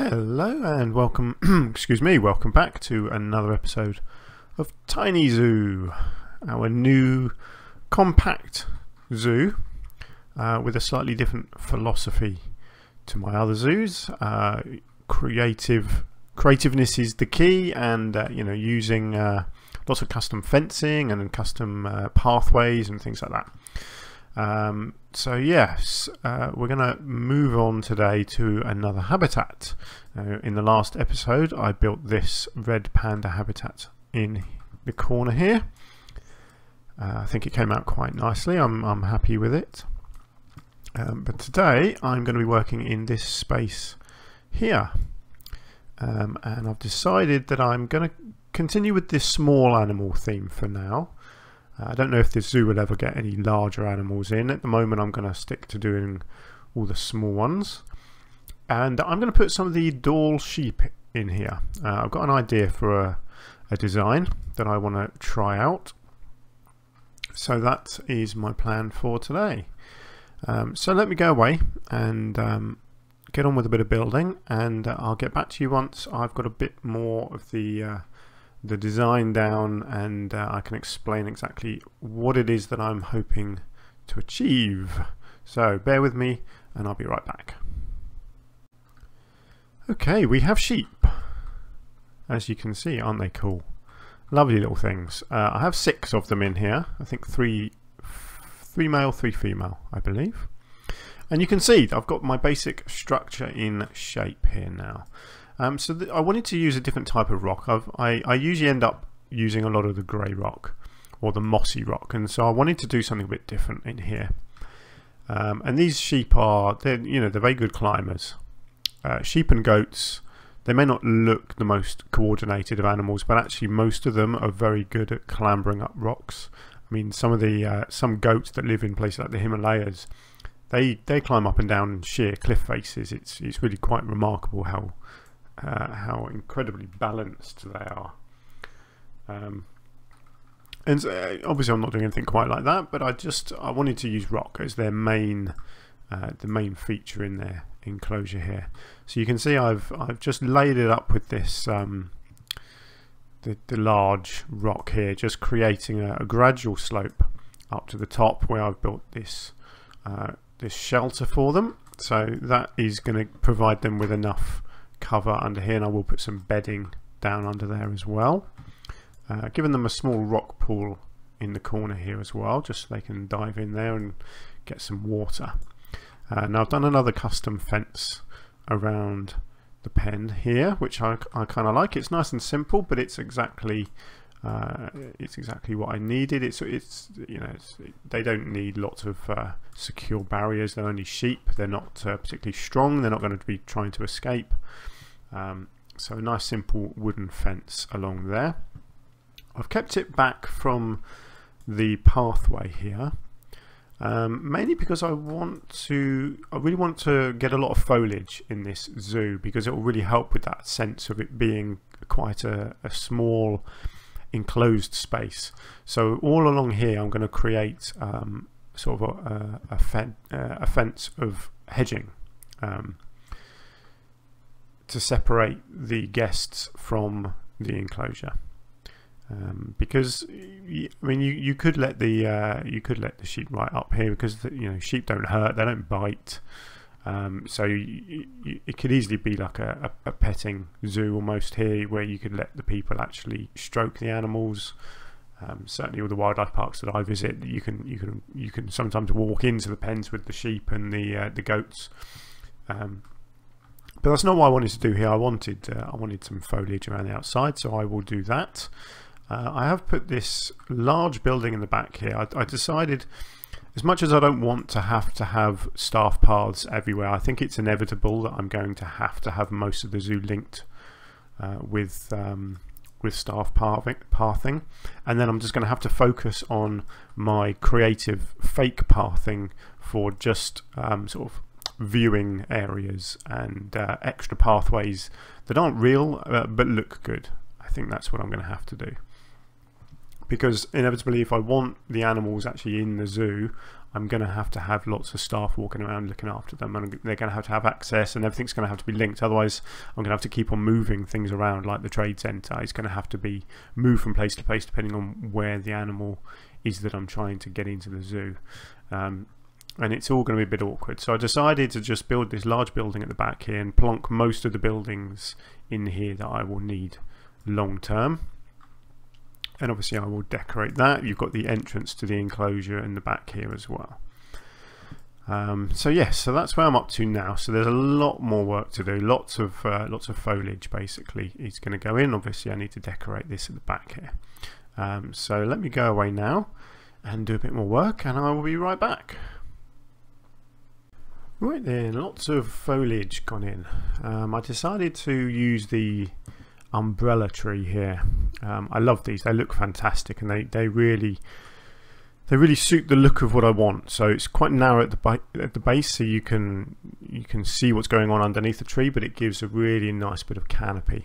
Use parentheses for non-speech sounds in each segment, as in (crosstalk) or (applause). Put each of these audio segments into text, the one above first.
Hello and welcome, (clears throat) excuse me, welcome back to another episode of Tiny Zoo, our new compact zoo uh, with a slightly different philosophy to my other zoos. Uh, creative creativeness is the key, and uh, you know using uh, lots of custom fencing and custom uh, pathways and things like that. Um, so yes, uh, we're going to move on today to another habitat. Uh, in the last episode, I built this red panda habitat in the corner here. Uh, I think it came out quite nicely. I'm, I'm happy with it. Um, but today, I'm going to be working in this space here. Um, and I've decided that I'm going to continue with this small animal theme for now. Uh, I don't know if this zoo will ever get any larger animals in. At the moment I'm going to stick to doing all the small ones. And I'm going to put some of the Dall sheep in here. Uh, I've got an idea for a, a design that I want to try out. So that is my plan for today. Um, so let me go away and um, get on with a bit of building and uh, I'll get back to you once I've got a bit more of the uh, the design down and uh, I can explain exactly what it is that I'm hoping to achieve. So bear with me and I'll be right back. Okay, we have sheep. As you can see, aren't they cool? Lovely little things. Uh, I have six of them in here. I think three, three male, three female, I believe. And you can see I've got my basic structure in shape here now. Um, so I wanted to use a different type of rock. I, I usually end up using a lot of the grey rock or the mossy rock and so I wanted to do something a bit different in here. Um, and these sheep are, they're, you know, they're very good climbers. Uh, sheep and goats, they may not look the most coordinated of animals, but actually most of them are very good at clambering up rocks. I mean, some of the uh, some goats that live in places like the Himalayas, they they climb up and down sheer cliff faces. It's it's really quite remarkable how uh, how incredibly balanced they are. Um, and uh, obviously I'm not doing anything quite like that, but I just I wanted to use rock as their main uh, the main feature in their enclosure here. So you can see I've I've just laid it up with this um, the, the large rock here, just creating a, a, gradual slope up to the top where I've built this uh, this shelter for them. So that is going to provide them with enough cover under here and I will put some bedding down under there as well. Uh, giving them a small rock pool in the corner here as well just so they can dive in there and get some water. Uh, now I've done another custom fence around the pen here which I, I kind of like. It's nice and simple but it's exactly uh, it's exactly what I needed. It's it's you know it's, they don't need lots of uh, secure barriers. They're only sheep. They're not uh, particularly strong. They're not going to be trying to escape. Um, so a nice simple wooden fence along there. I've kept it back from the pathway here. Um, mainly because I want to, I really want to get a lot of foliage in this zoo because it will really help with that sense of it being quite a, a small enclosed space. So all along here I'm going to create um, sort of a, a, fen uh, a, fence of hedging um, to separate the guests from the enclosure. Um, because I mean you, you could let the uh, you could let the sheep right up here because the, you know sheep don't hurt they don't bite um, so you, you, it could easily be like a, a, a, petting zoo almost here where you could let the people actually stroke the animals. Um, certainly all the wildlife parks that I visit you can you can you can sometimes walk into the pens with the sheep and the uh, the goats. Um, but that's not what I wanted to do here. I wanted uh, I wanted some foliage around the outside so I will do that. Uh, I have put this large building in the back here. I, I decided as much as I don't want to have to have staff paths everywhere, I think it's inevitable that I'm going to have to have most of the zoo linked uh, with um, with staff pathing, and then I'm just going to have to focus on my creative fake pathing for just um, sort of viewing areas and uh, extra pathways that aren't real uh, but look good. I think that's what I'm going to have to do. Because inevitably if I want the animals actually in the zoo I'm going to have to have lots of staff walking around looking after them and they're going to have to have access and everything's going to have to be linked. Otherwise I'm going to have to keep on moving things around like the trade centre it's going to have to be moved from place to place depending on where the animal is that I'm trying to get into the zoo. Um, and it's all going to be a bit awkward. So I decided to just build this large building at the back here and plonk most of the buildings in here that I will need long term and obviously I will decorate that. You've got the entrance to the enclosure in the back here as well. Um, so yes so that's where I'm up to now. So there's a lot more work to do. Lots of uh, lots of foliage basically is going to go in. Obviously I need to decorate this at the back here. Um, so let me go away now and do a bit more work and I will be right back. Right then, lots of foliage gone in. Um, I decided to use the umbrella tree here. Um, I love these. They look fantastic, and they they really they really suit the look of what I want. So it's quite narrow at the at the base, so you can you can see what's going on underneath the tree, but it gives a really nice bit of canopy.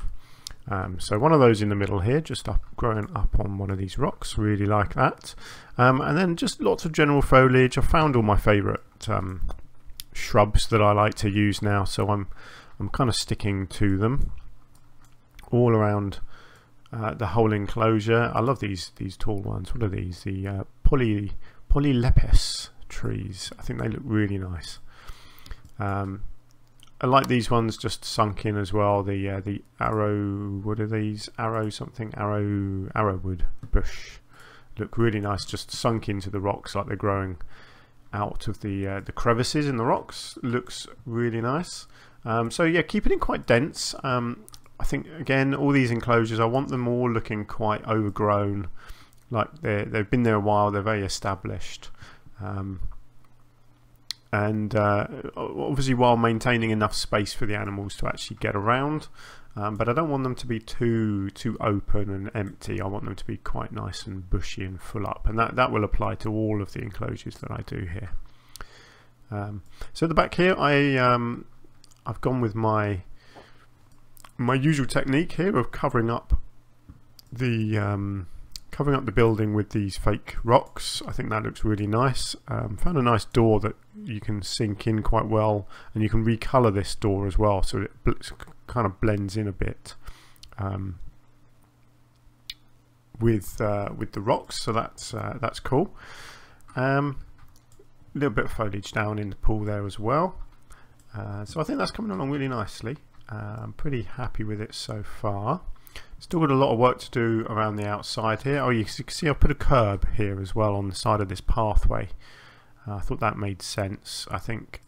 Um, so one of those in the middle here, just up growing up on one of these rocks, really like that. Um, and then just lots of general foliage. I found all my favourite um, shrubs that I like to use now, so I'm I'm kind of sticking to them all around uh, the whole enclosure. I love these these tall ones. What are these? The uh, poly polylepis trees. I think they look really nice. Um, I like these ones just sunk in as well. The uh, the arrow. What are these? Arrow something. Arrow arrowwood bush. Look really nice, just sunk into the rocks like they're growing out of the uh, the crevices in the rocks. Looks really nice. Um, so yeah, keeping it quite dense. Um, I think again all these enclosures I want them all looking quite overgrown. Like they they've been there a while they're very established. Um, and uh, obviously while maintaining enough space for the animals to actually get around um, but I don't want them to be too too open and empty. I want them to be quite nice and bushy and full up. And that, that will apply to all of the enclosures that I do here. Um, so the back here I um, I've gone with my my usual technique here of covering up the um, covering up the building with these fake rocks. I think that looks really nice. Um, found a nice door that you can sink in quite well and you can recolor this door as well so it kind of blends in a bit um, with uh, with the rocks so that's uh, that's cool. A um, little bit of foliage down in the pool there as well. Uh, so I think that's coming along really nicely I'm pretty happy with it so far. Still got a lot of work to do around the outside here. Oh, you can see I put a curb here as well on the side of this pathway. Uh, I thought that made sense. I think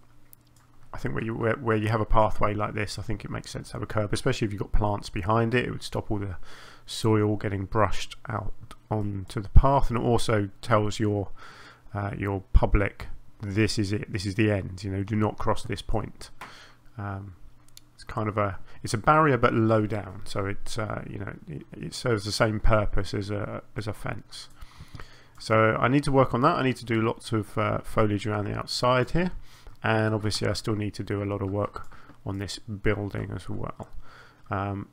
I think where you where, where you have a pathway like this, I think it makes sense to have a curb, especially if you've got plants behind it. It would stop all the soil getting brushed out onto the path, and it also tells your uh, your public this is it, this is the end. You know, do not cross this point. Um, kind of a it's a barrier but low down. So it uh, you know it, it, serves the same purpose as a as a fence. So I need to work on that. I need to do lots of uh, foliage around the outside here. And obviously I still need to do a lot of work on this building as well. Um,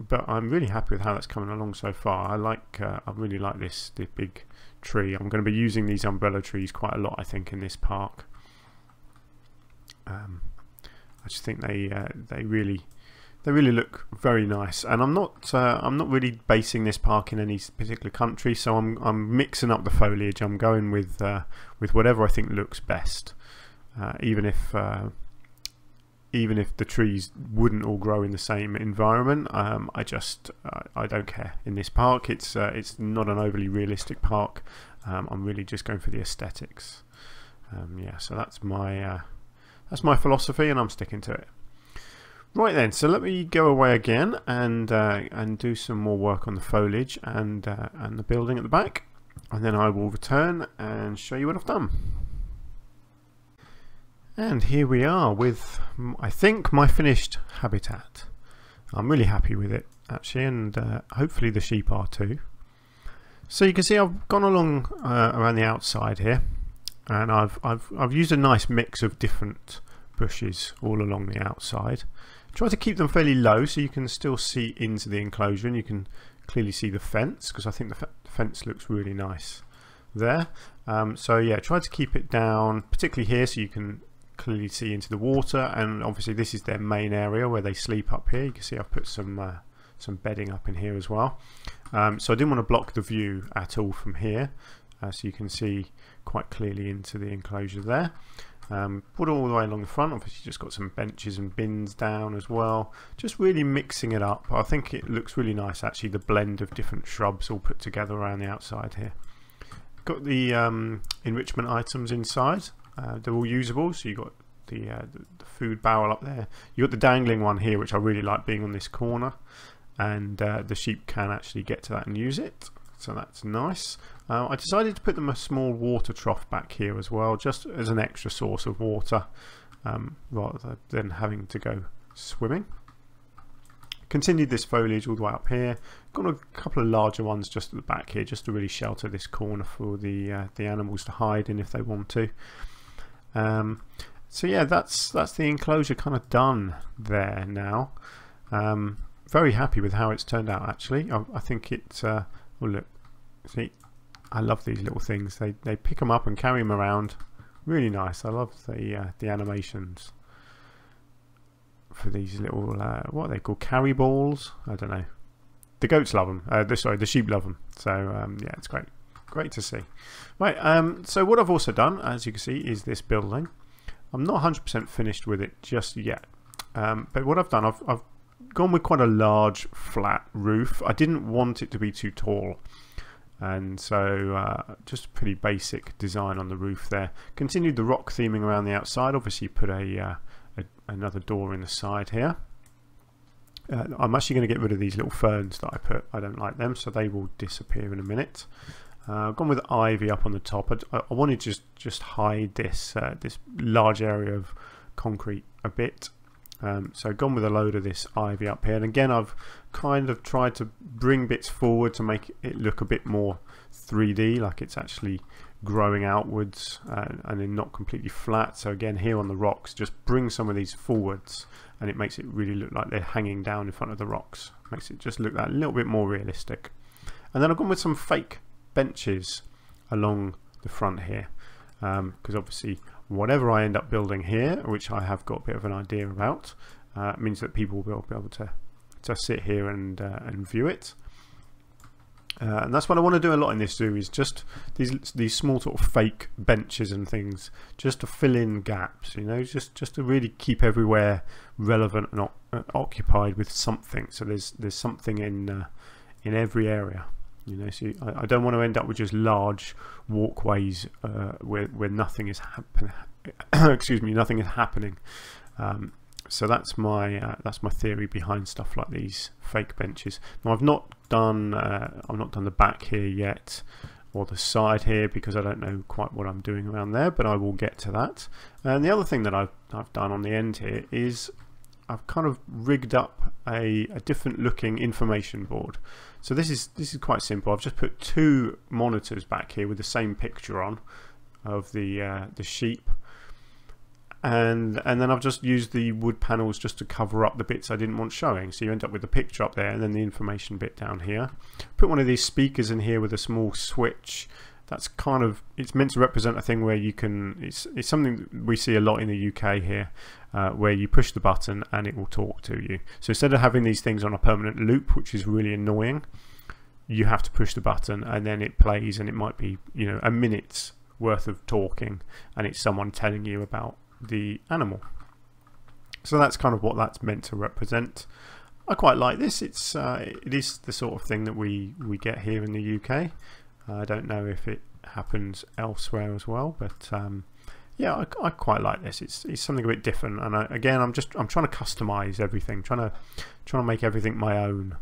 but I'm really happy with how that's coming along so far. I like uh, I really like this this big tree. I'm going to be using these umbrella trees quite a lot I think in this park. Um, I just think they uh, they really they really look very nice. And I'm not uh, I'm not really basing this park in any particular country so I'm, I'm mixing up the foliage. I'm going with uh, with whatever I think looks best. Uh, even if uh, even if the trees wouldn't all grow in the same environment um, I just uh, I don't care in this park. It's it's not an overly realistic park. Um, I'm really just going for the aesthetics. Um, yeah so that's my that's my philosophy and I'm sticking to it. Right then, so let me go away again and uh, and do some more work on the foliage and uh, and the building at the back, and then I will return and show you what I've done. And here we are with, I think, my finished habitat. I'm really happy with it actually, and uh, hopefully the sheep are too. So you can see I've gone along uh, around the outside here, and I've I've I've used a nice mix of different bushes all along the outside. Try to keep them fairly low so you can still see into the enclosure and you can clearly see the fence because I think the fence looks really nice there. Um, so yeah, try to keep it down, particularly here so you can clearly see into the water and obviously this is their main area where they sleep up here. You can see I've put some uh, some bedding up in here as well. Um, so I didn't want to block the view at all from here uh, so you can see quite clearly into the enclosure there. Um, put all the way along the front, obviously just got some benches and bins down as well. Just really mixing it up. I think it looks really nice actually, the blend of different shrubs all put together around the outside here. Got the um, enrichment items inside. Uh, they're all usable, so you've got the, uh, the, food barrel up there. You've got the dangling one here, which I really like being on this corner. And uh, the sheep can actually get to that and use it. So that's nice. Uh, I decided to put them a small water trough back here as well, just as an extra source of water, um, rather than having to go swimming. Continued this foliage all the way up here. Got a couple of larger ones just at the back here, just to really shelter this corner for the uh, the animals to hide in if they want to. Um, so yeah, that's that's the enclosure kind of done there now. Um, very happy with how it's turned out actually. I, I think it. uh, well look, see I love these little things. They they pick them up and carry them around. Really nice. I love the uh, the animations for these little uh, what are they called carry balls. I don't know. The goats love them. Uh, the, sorry, the sheep love them. So um, yeah, it's great. Great to see. Right. Um, so what I've also done, as you can see, is this building. I'm not 100% finished with it just yet. Um, but what I've done, I've, I've gone with quite a large flat roof. I didn't want it to be too tall and so uh, just a pretty basic design on the roof there. Continued the rock theming around the outside, obviously put a, uh, a another door in the side here. Uh, I'm actually going to get rid of these little ferns that I put, I don't like them, so they will disappear in a minute. Uh, I've gone with ivy up on the top. I, I wanted to just, just hide this, uh, this large area of concrete a bit um, so gone with a load of this ivy up here. And again I've kind of tried to bring bits forward to make it look a bit more 3D like it's actually growing outwards uh, and then not completely flat. So again here on the rocks just bring some of these forwards and it makes it really look like they're hanging down in front of the rocks. Makes it just look that little bit more realistic. And then I've gone with some fake benches along the front here because um, obviously whatever I end up building here, which I have got a bit of an idea about, uh, means that people will be able to, to sit here and, uh, and view it. Uh, and that's what I want to do a lot in this zoo is just these these small sort of fake benches and things just to fill in gaps you know just just to really keep everywhere relevant and uh, occupied with something so there's there's something in uh, in every area you know, so I, I, don't want to end up with just large walkways uh, where where nothing is happening. (coughs) excuse me, nothing is happening. Um, so that's my uh, that's my theory behind stuff like these fake benches. Now I've not done uh, I've not done the back here yet or the side here because I don't know quite what I'm doing around there, but I will get to that. And the other thing that I've I've done on the end here is I've kind of rigged up a, a, different looking information board. So this is this is quite simple. I've just put two monitors back here with the same picture on of the uh, the sheep, and and then I've just used the wood panels just to cover up the bits I didn't want showing. So you end up with the picture up there and then the information bit down here. Put one of these speakers in here with a small switch that's kind of it's meant to represent a thing where you can it's it's something we see a lot in the UK here uh, where you push the button and it will talk to you. So instead of having these things on a permanent loop which is really annoying you have to push the button and then it plays and it might be you know a minute's worth of talking and it's someone telling you about the animal. So that's kind of what that's meant to represent. I quite like this. It's uh, it is the sort of thing that we we get here in the UK I don't know if it happens elsewhere as well, but um, yeah, I, I, quite like this. It's it's something a bit different, and I, again, I'm just I'm trying to customize everything, trying to trying to make everything my own.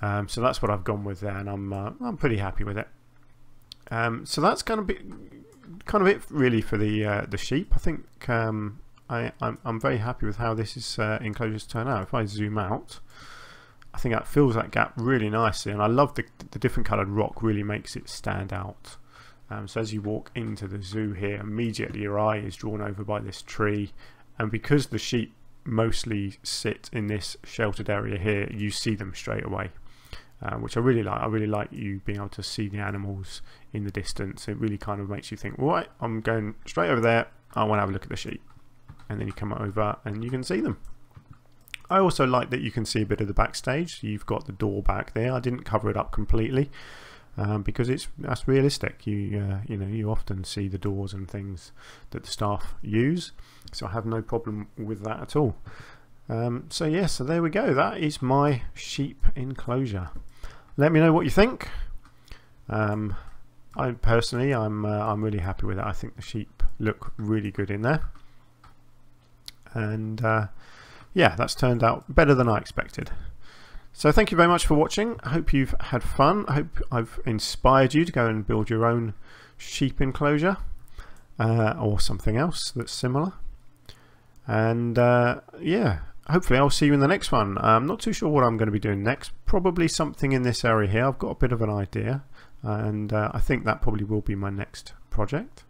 Um, so that's what I've gone with there, and I'm uh, I'm pretty happy with it. Um, so that's kind of be, kind of it really for the uh, the sheep. I think um, I I'm, I'm, very happy with how this is uh, enclosures turn out. If I zoom out. I think that fills that gap really nicely and I love the, the different coloured rock really makes it stand out. Um, so as you walk into the zoo here immediately your eye is drawn over by this tree and because the sheep mostly sit in this sheltered area here you see them straight away. uh, which I really like. I really like you being able to see the animals in the distance. It really kind of makes you think, right, I'm going straight over there. I want to have a look at the sheep. And then you come over and you can see them. I also like that you can see a bit of the backstage. You've got the door back there. I didn't cover it up completely um, because it's that's realistic. You uh, you know you often see the doors and things that the staff use, so I have no problem with that at all. Um, so yeah, so there we go. That is my sheep enclosure. Let me know what you think. Um, I personally, I'm uh, I'm really happy with it. I think the sheep look really good in there, and uh, yeah, that's turned out better than I expected. So thank you very much for watching. I hope you've had fun. I hope I've inspired you to go and build your own sheep enclosure uh, or something else that's similar. And uh, yeah, hopefully I'll see you in the next one. I'm not too sure what I'm going to be doing next. Probably something in this area here. I've got a bit of an idea and uh, I think that probably will be my next project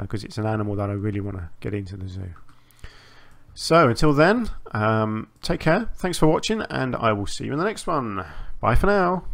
because uh, it's an animal that I really want to get into the zoo. So until then, um, take care, thanks for watching, and I will see you in the next one. Bye for now.